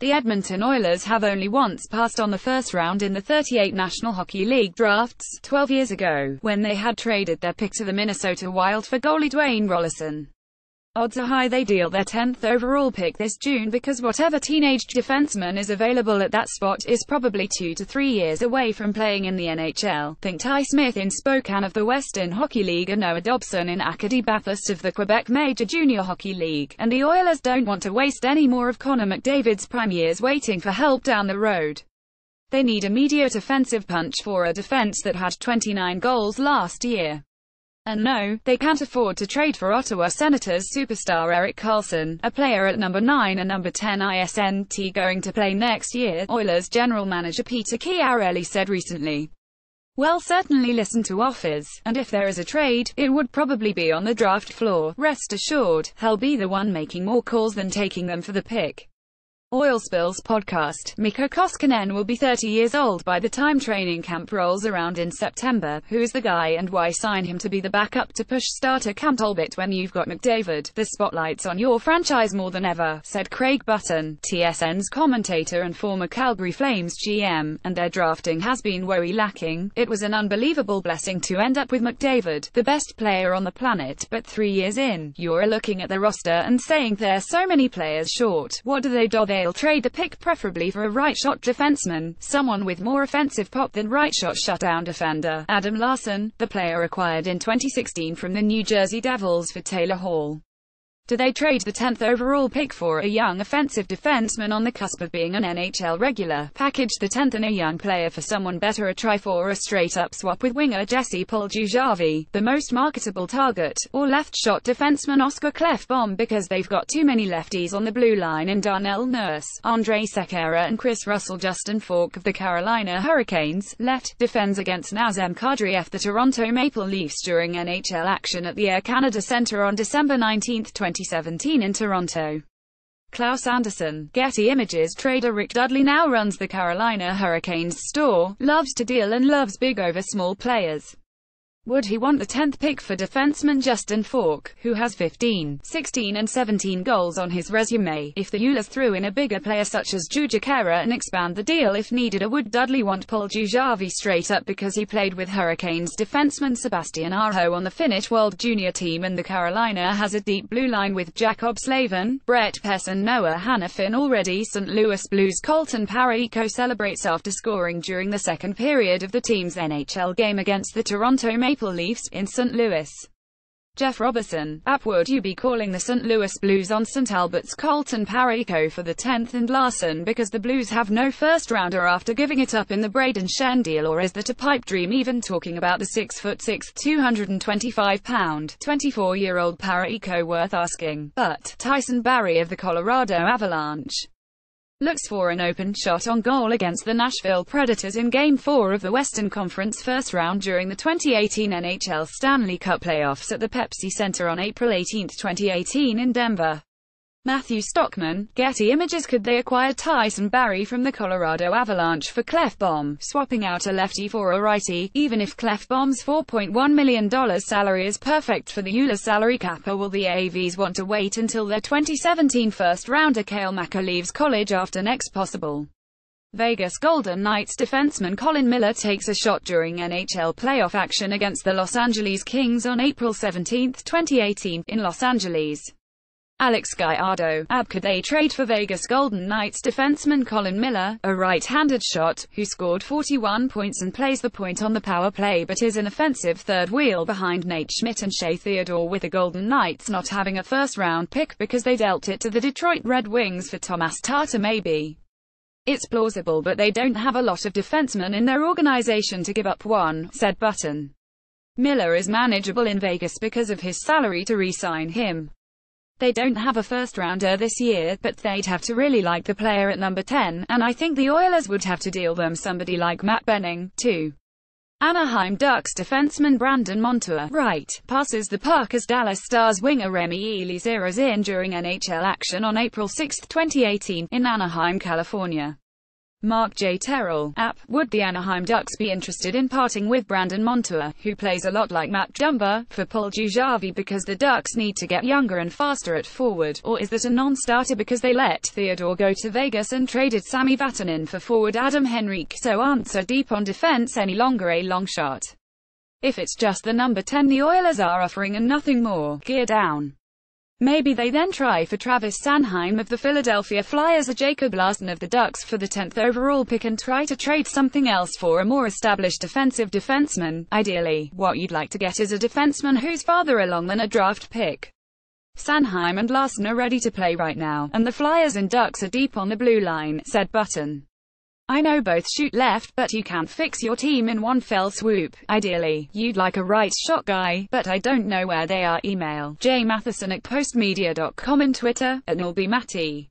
The Edmonton Oilers have only once passed on the first round in the 38 National Hockey League drafts, 12 years ago, when they had traded their pick to the Minnesota Wild for goalie Dwayne Roloson. Odds are high they deal their 10th overall pick this June because whatever teenage defenseman is available at that spot is probably two to three years away from playing in the NHL. Think Ty Smith in Spokane of the Western Hockey League and Noah Dobson in Acadie Bathurst of the Quebec Major Junior Hockey League. And the Oilers don't want to waste any more of Connor McDavid's prime years waiting for help down the road. They need immediate offensive punch for a defense that had 29 goals last year. And no, they can't afford to trade for Ottawa Senators superstar Erik Karlsson, a player at number 9 and number 10 ISNT going to play next year, Oilers general manager Peter Chiarelli said recently. Well certainly listen to offers, and if there is a trade, it would probably be on the draft floor. Rest assured, he'll be the one making more calls than taking them for the pick. Oil Spills podcast. Mikko Koskinen will be 30 years old by the time training camp rolls around in September. Who is the guy and why sign him to be the backup to push starter Cam Talbot when you've got McDavid? The spotlight's on your franchise more than ever, said Craig Button, TSN's commentator and former Calgary Flames GM, and their drafting has been very lacking. It was an unbelievable blessing to end up with McDavid, the best player on the planet, but three years in, you're looking at the roster and saying there's so many players short. What do they do? They they'll trade the pick preferably for a right-shot defenseman, someone with more offensive pop than right-shot shutdown defender. Adam Larsson, the player acquired in 2016 from the New Jersey Devils for Taylor Hall. Do they trade the 10th overall pick for a young offensive defenseman on the cusp of being an NHL regular? Package the 10th and a young player for someone better a try for a straight-up swap with winger Jesse Puljujarvi, the most marketable target, or left-shot defenseman Oscar Klefbom because they've got too many lefties on the blue line in Darnell Nurse, Andrej Sekera and Chris Russell Justin Faulk of the Carolina Hurricanes, left, defends against Nazem Kadri the Toronto Maple Leafs during NHL action at the Air Canada Centre on December 19, 20 2017 in Toronto. Claus Andersen, Getty Images trader Rick Dudley now runs the Carolina Hurricanes store, loves to deal and loves big over small players. Would he want the 10th pick for defenseman Justin Faulk, who has 15, 16 and 17 goals on his resume, if the Oilers threw in a bigger player such as Jujhar Khaira and expand the deal if needed or would Dudley want Paul Puljujarvi straight up because he played with Hurricanes defenseman Sebastian Aho on the Finnish World Junior team and the Carolina has a deep blue line with Jaccob Slavin, Brett Pesce and Noah Hanifin already St. Louis Blues Colton Parayko celebrates after scoring during the second period of the team's NHL game against the Toronto Maple Maple Leafs, in St. Louis. Jeff Robertson, app would you be calling the St. Louis Blues on St. Albert's Colton Parayko for the 10th and Larsson because the Blues have no first rounder after giving it up in the Brayden Schenn deal or is that a pipe dream even talking about the 6'6", 225 pound, 24 year old Parayko worth asking, but, Tyson Barrie of the Colorado Avalanche looks for an open shot on goal against the Nashville Predators in Game 4 of the Western Conference first round during the 2018 NHL Stanley Cup playoffs at the Pepsi Center on April 18, 2018 in Denver. Matthew Stockman, Getty Images Could they acquire Tyson Barrie from the Colorado Avalanche for Klefbom, swapping out a lefty for a righty, even if Klefbom's $4.1 million salary is perfect for the Oilers salary cap or will the AVs want to wait until their 2017 first-rounder Cale Makar leaves college after next possible? Vegas Golden Knights defenseman Colin Miller takes a shot during NHL playoff action against the Los Angeles Kings on April 17, 2018, in Los Angeles. Alex Gallardo, could they trade for Vegas Golden Knights defenseman Colin Miller, a right-handed shot, who scored 41 points and plays the point on the power play but is an offensive third wheel behind Nate Schmidt and Shea Theodore with the Golden Knights not having a first-round pick because they dealt it to the Detroit Red Wings for Tomas Tatar maybe. It's plausible but they don't have a lot of defensemen in their organization to give up one, said Button. Miller is manageable in Vegas because of his salary to re-sign him. They don't have a first-rounder this year, but they'd have to really like the player at number 10, and I think the Oilers would have to deal them somebody like Matt Benning, too. Anaheim Ducks defenseman Brandon Montour, right, passes the puck as Dallas Stars winger Remy Elie zeroes in during NHL action on April 6, 2018, in Anaheim, California. Mark J. Terrell, app, would the Anaheim Ducks be interested in parting with Brandon Montour, who plays a lot like Matt Dumba, for Puljujarvi because the Ducks need to get younger and faster at forward, or is that a non-starter because they let Theodore go to Vegas and traded Sami Vatanen for forward Adam Henrique, so so deep on defense any longer a long shot. If it's just the number 10 the Oilers are offering and nothing more, gear down. Maybe they then try for Travis Sanheim of the Philadelphia Flyers or Jacob Larsson of the Ducks for the 10th overall pick and try to trade something else for a more established defensive defenseman. Ideally, what you'd like to get is a defenseman who's farther along than a draft pick. Sanheim and Larsson are ready to play right now, and the Flyers and Ducks are deep on the blue line, said Button. I know both shoot left, but you can't fix your team in one fell swoop. Ideally, you'd like a right shot guy, but I don't know where they are. Email J Matheson at postmedia.com and Twitter, at Matty.